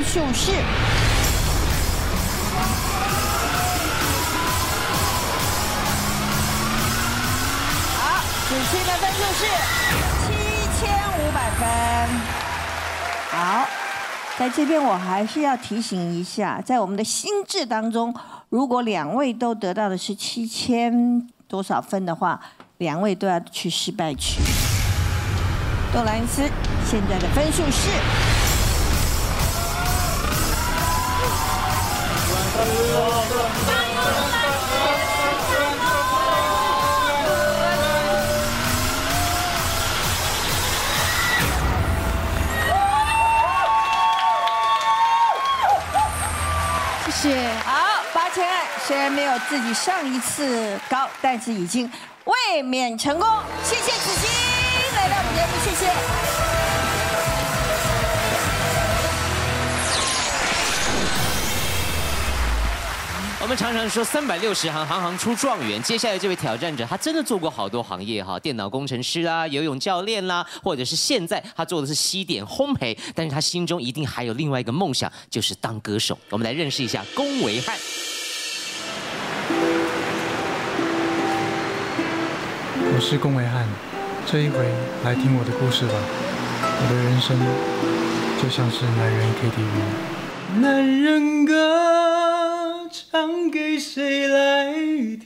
分数是。好，子欣的分数是七千五百分。好，在这边我还是要提醒一下，在我们的心智当中，如果两位都得到的是七千多少分的话，两位都要去失败区。杜兰斯现在的分数是。虽然没有自己上一次高，但是已经卫冕成功。谢谢子欣来到我们节目，谢谢。我们常常说三百六十行，行行出状元。接下来这位挑战者，他真的做过好多行业哈，电脑工程师啦，游泳教练啦，或者是现在他做的是西点烘焙，但是他心中一定还有另外一个梦想，就是当歌手。我们来认识一下龚维汉。我是龚维汉，这一回来听我的故事吧。我的人生就像是男人 KTV，男人歌唱给谁来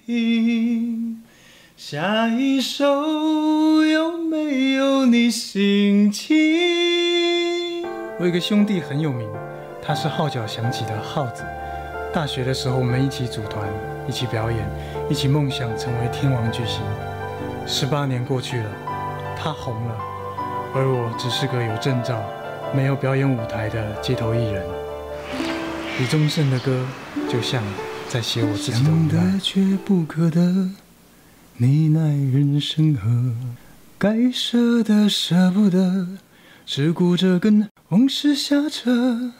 听？下一首有没有你心情？我有个兄弟很有名，他是号角响起的号子。大学的时候，我们一起组团，一起表演，一起梦想成为天王巨星。十八年过去了，他红了，而我只是个有证照、没有表演舞台的街头艺人。李宗盛的歌就像在写我自己的无奈。却不可得，你奈人生何？该舍的舍不得，只顾着跟往事瞎扯。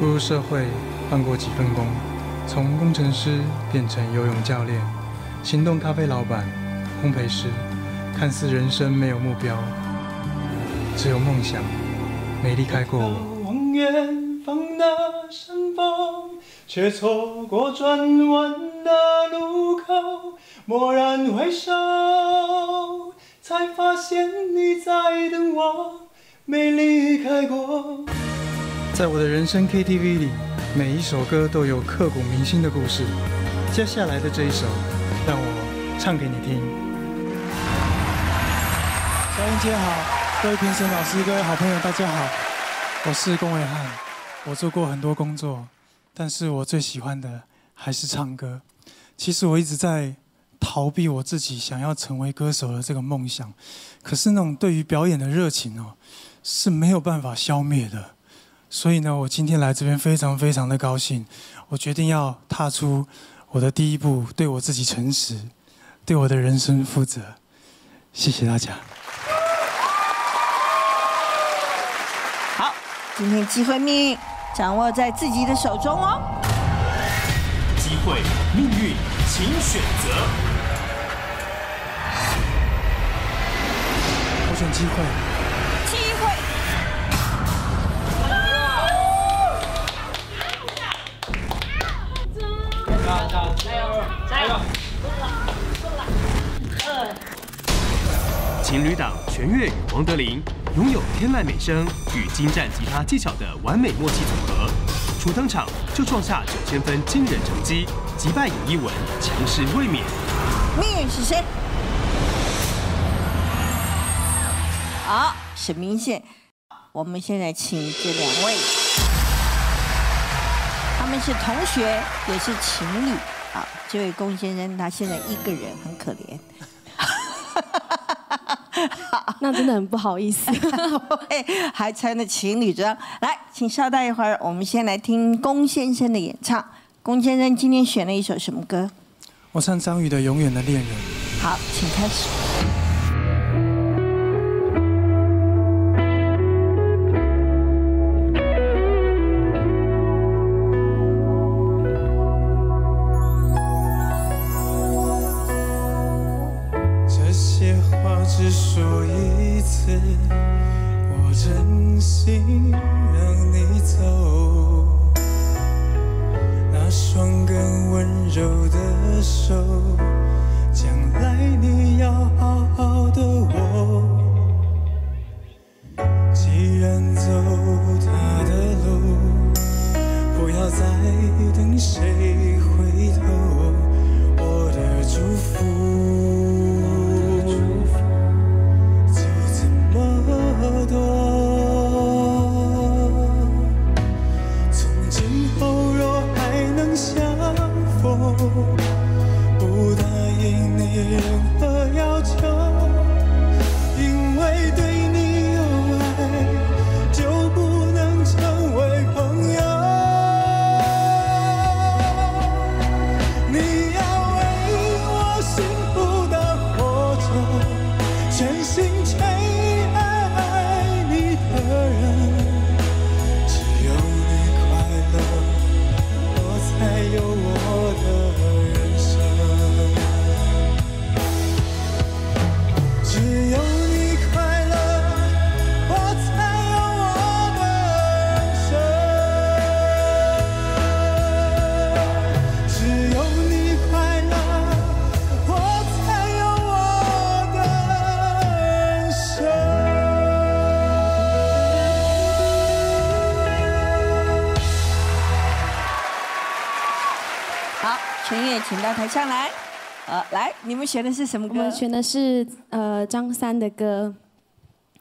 步入社会，换过几份工，从工程师变成游泳教练，行动咖啡老板。烘焙师，看似人生没有目标，只有梦想，没离开过我。望远方的山峰，却错过转弯的路口。蓦然回首，才发现你在等我，没离开过。在我的人生 KTV 里，每一首歌都有刻骨铭心的故事。接下来的这一首，让我唱给你听。小英姐好，各位评审老师，各位好朋友，大家好，我是龚伟汉。我做过很多工作，但是我最喜欢的还是唱歌。其实我一直在逃避我自己想要成为歌手的这个梦想，可是那种对于表演的热情哦是没有办法消灭的。所以呢，我今天来这边非常非常的高兴，我决定要踏出我的第一步，对我自己诚实，对我的人生负责。谢谢大家。今天机会命运掌握在自己的手中哦。机会、命运，请选择。我选机会。机会。加油！加油！情侣档全月与王德林拥有天籁美声与精湛吉他技巧的完美默契组合，初登场就创下九千分惊人成绩，击败尹一文，强势卫冕。命运是谁？好，沈明宪，我们现在请这两位，他们是同学，也是情侣。好，这位龚先生他现在一个人，很可怜。那真的很不好意思，还穿着情侣装。来，请稍待一会儿，我们先来听龚先生的演唱。龚先生今天选了一首什么歌？我唱张宇的《永远的恋人》。好，请开始。心让你走，那双更温柔的手。请到台上来。呃，来，你们选的是什么歌？我们选的是呃张三的歌。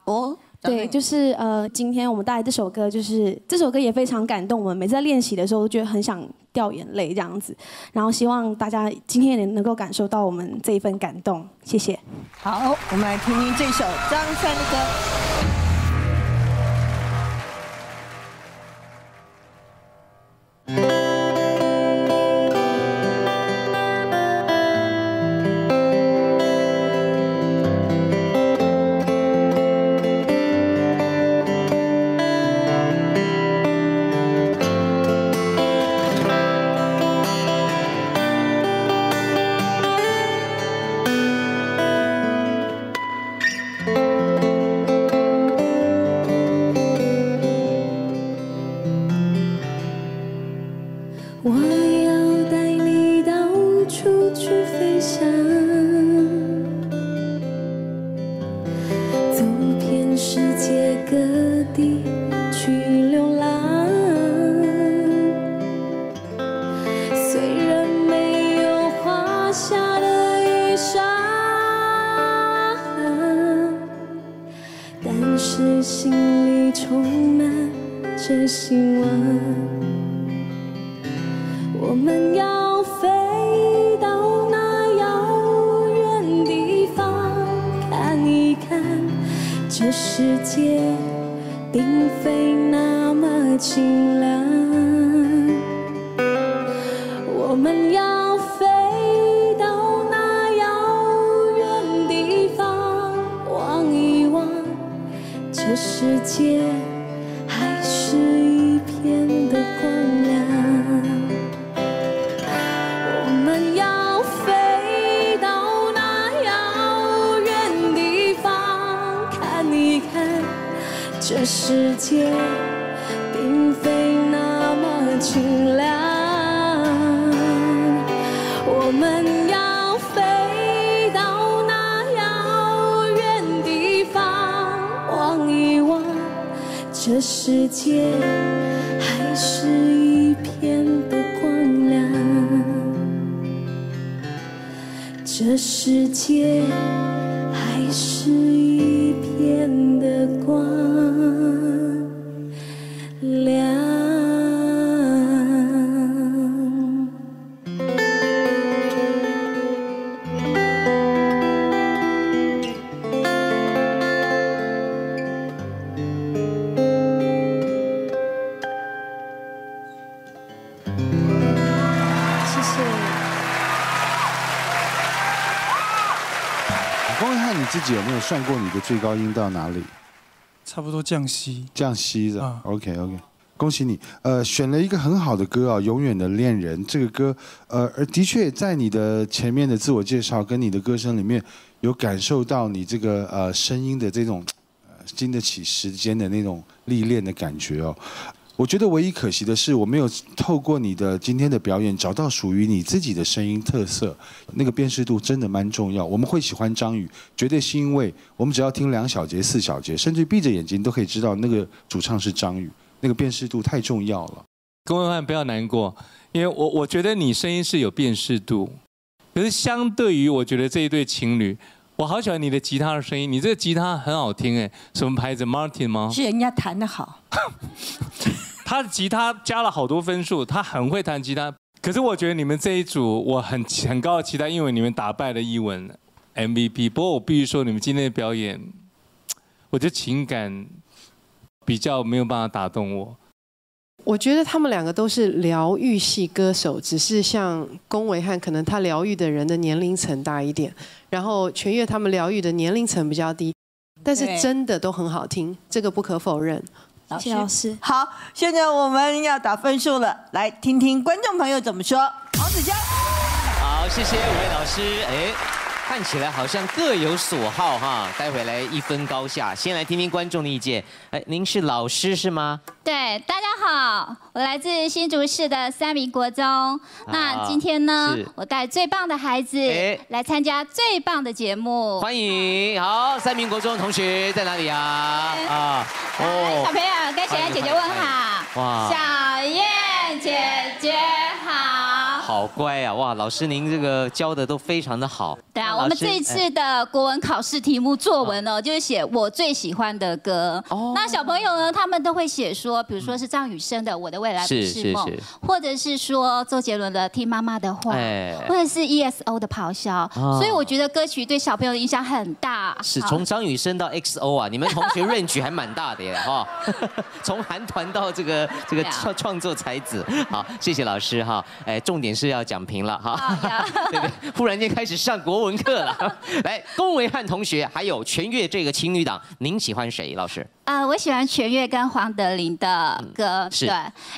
哦，对，就是呃，今天我们带来这首歌，就是这首歌也非常感动我们。每次在练习的时候，都觉得很想掉眼泪这样子。然后希望大家今天也能够感受到我们这一份感动。谢谢。好，我们来听听这首张三的歌。我要飞到那遥远地方看一看这世界并非那么清凉。我们要飞到那遥远地方，望一望这世界这世界并非那么清凉。我们要飞到那遥远地方，望一望这世界还是一片的光亮。这世界还是一片己有没有算过你的最高音到哪里？差不多降息。降息的。啊 OK OK，恭喜你，呃，选了一个很好的歌啊，《永远的恋人》这个歌，呃，而的确在你的前面的自我介绍跟你的歌声里面，有感受到你这个呃声音的这种呃经得起时间的那种历练的感觉哦。我觉得唯一可惜的是，我没有透过你的今天的表演，找到属于你自己的声音特色。那个辨识度真的蛮重要。我们会喜欢张宇，绝对是因为我们只要听两小节、四小节，甚至闭着眼睛都可以知道那个主唱是张宇。那个辨识度太重要了。龚文翰不要难过，因为我我觉得你声音是有辨识度，可是相对于我觉得这一对情侣，我好喜欢你的吉他的声音，你这个吉他很好听哎，什么牌子？Martin 吗？是人家弹的好。他的吉他加了好多分数，他很会弹吉他。可是我觉得你们这一组，我很很高的期待，因为你们打败了伊文 MVP。不过我必须说，你们今天的表演，我觉得情感比较没有办法打动我。我觉得他们两个都是疗愈系歌手，只是像龚维汉，可能他疗愈的人的年龄层大一点，然后全乐他们疗愈的年龄层比较低，但是真的都很好听，这个不可否认。谢谢老师。好，现在我们要打分数了，来听听观众朋友怎么说。黄子佼，好，谢谢五位老师。哎，看起来好像各有所好哈，待会来一分高下。先来听听观众的意见。哎，您是老师是吗？对，大家好，我来自新竹市的三民国中。那今天呢，我带最棒的孩子哎来参加最棒的节目。欢迎，好，三名国中的同学在哪里啊？啊，哦，小朋友跟小燕姐姐问好。哇小燕姐姐好。好乖啊！哇，老师您这个教的都非常的好。对啊，我们这一次哎的国文考试题目作文呢，就是写我最喜欢的歌。哦那小朋友呢，他们都会写说，比如说是张雨生的《我的未来不是是梦是是》，或者是说周杰伦的《听妈妈的话》，哎或者是 ESO 的《咆哮》。哦所以我觉得歌曲对小朋友的影响很大。是从张雨生到 XO 啊，你们同学 range 还蛮大的耶哈，从韩团到这个这个创创作才子，好，谢谢老师哈，哎，重点是要讲评了哈，对对，忽然间开始上国文课了，来，龚维汉同学还有全月这个情侣档，您喜欢谁？老师？呃，我喜欢全月跟黄德林的歌，嗯是对，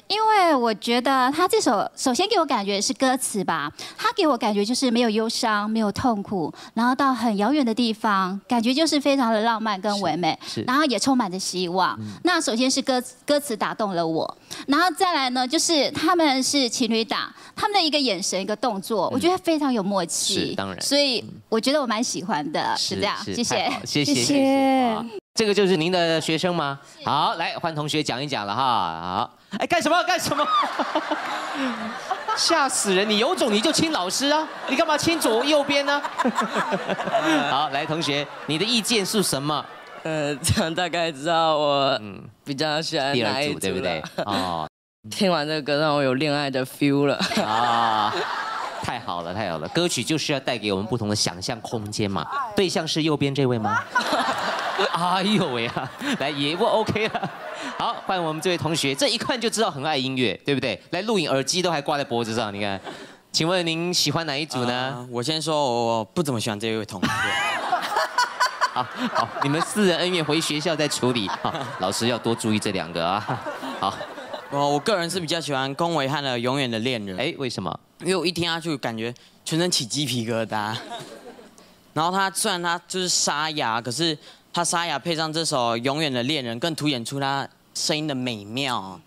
因为我觉得他这首首先给我感觉是歌词吧，他给我感觉就是没有忧伤，没有痛苦，然后到很遥远的地方，感觉就是非常的浪漫跟唯美是，然后也充满着希望。那首先是歌歌词打动了我，然后再来呢，就是他们是情侣档，他们的一个眼神一个动作，我觉得非常有默契，是当然所以我觉得我蛮喜欢的，是这样，谢谢 谢谢这个就是您的学生吗？好，来换同学讲一讲了哈。好，哎，干什么干什么？吓死人！你有种你就亲老师啊，你干嘛亲左右边呢？好，来同学，你的意见是什么？呃，这样大概知道我比较喜欢第哪一二组对不对？哦，听完这个歌让我有恋爱的 feel 了。啊，太好了，太好了！歌曲就是要带给我们不同的想象空间嘛。对象是右边这位吗？哎呦喂啊，来也不 OK 了。好，换我们这位同学，这一看就知道很爱音乐，对不对？来录影，耳机都还挂在脖子上，你看。请问您喜欢哪一组呢？呃我先说，我不怎么喜欢这位同学。好好，你们私人恩怨回学校再处理。好，老师要多注意这两个啊。好，我我个人是比较喜欢龚维汉的《永远的恋人》。哎，为什么？因为我一听他就，感觉全身起鸡皮疙瘩。然后他虽然他就是沙哑，可是他沙哑配上这首《永远的恋人》，更凸显出他声音的美妙。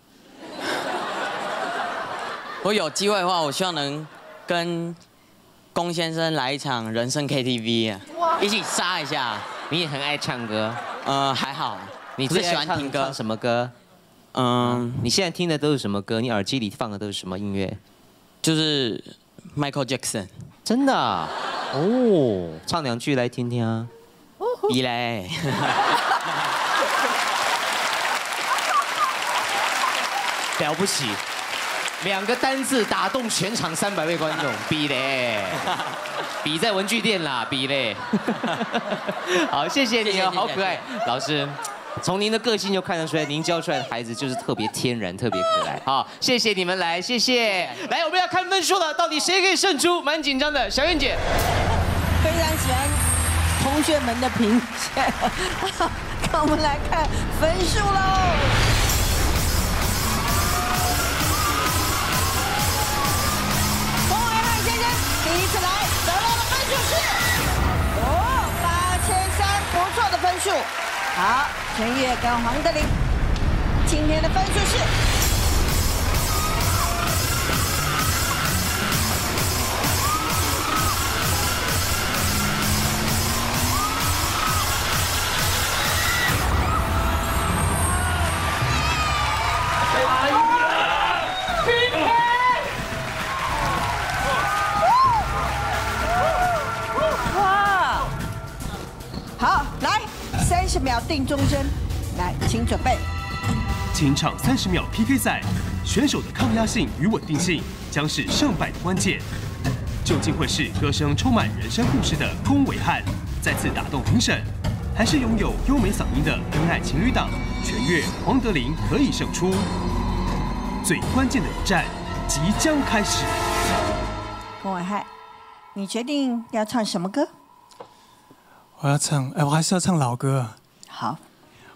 我有机会的话，我希望能跟龚先生来一场人生 KTV 啊，一起杀一下。你也很爱唱歌？呃，还好。你最喜欢听歌什么歌？嗯，你现在听的都是什么歌？你耳机里放的都是什么音乐？就是 Michael Jackson。真的啊、哦，唱两句来听听啊。比嘞。了不起，两个单字打动全场三百位观众，比嘞，比在文具店啦，比嘞。好，谢谢你哦，好可爱，老师。从您的个性就看得出来，您教出来的孩子就是特别天然、特别可爱。好，谢谢你们来，谢谢。来，我们要看分数了，到底谁可以胜出？蛮紧张的，小燕姐。非常喜欢同学们的评价。让我们来看分数喽。龚维汉先生第一次来得到的分数是哦八千三，不错的分数。好，陈悦跟黄德林今天的分数是定终身，来，请准备。情场三十秒 PK 赛，选手的抗压性与稳定性将是胜败的关键。究竟会是歌声充满人生故事的龚伟汉再次打动评审，还是拥有优美嗓音的恩爱情侣档全月黄德林可以胜出？最关键的一战即将开始。龚伟汉，你决定要唱什么歌？我要唱，哎，我还是要唱老歌啊。好，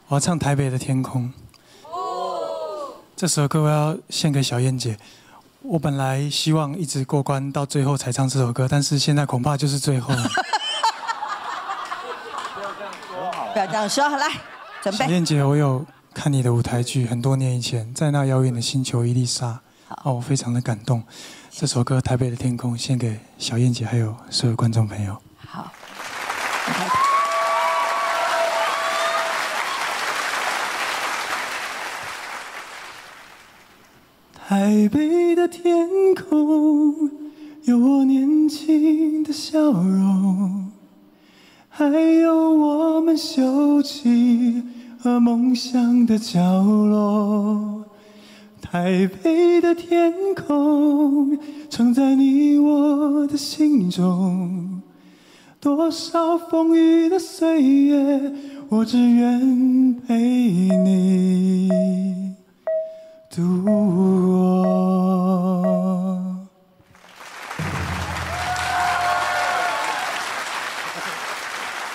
我要唱《台北的天空》。这首歌我要献给小燕姐。我本来希望一直过关到最后才唱这首歌，但是现在恐怕就是最后了。不要这样说，来，准备。小燕姐，我有看你的舞台剧，很多年以前，在那遥远的星球伊丽莎，哦，我非常的感动。这首歌《台北的天空》献给小燕姐，还有所有观众朋友。好。台北的天空有我年轻的笑容，还有我们羞耻和梦想的角落。台北的天空承载你我的心中，多少风雨的岁月，我只愿陪你度我。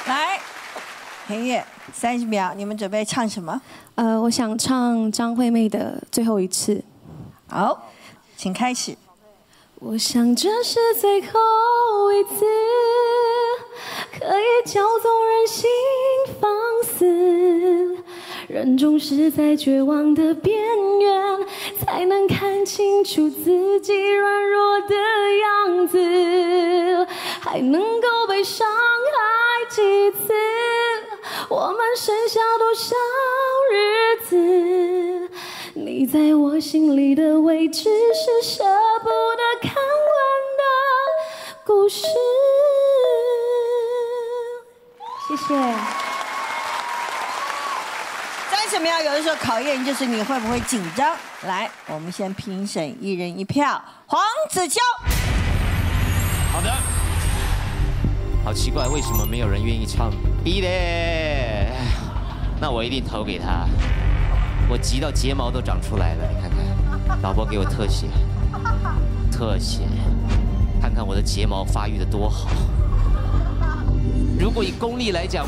来，黑月，三十秒，你们准备唱什么？呃，我想唱张惠妹的《最后一次》。好，请开始。我想这是最后一次，可以叫做任性放肆。人总是在绝望的边缘，才能看清楚自己软弱的样子，还能够被伤害几次？我们剩下多少日子？你在我心里的位置是舍不得看完的故事。谢谢。为什么要，有的时候考验就是你会不会紧张。来，我们先评审一人一票，黄子佼。好的。好奇怪，为什么没有人愿意唱 B 嘞？那我一定投给他。我急到睫毛都长出来了，你看看，导播给我特写，特写，看看我的睫毛发育的多好。如果以功力来讲，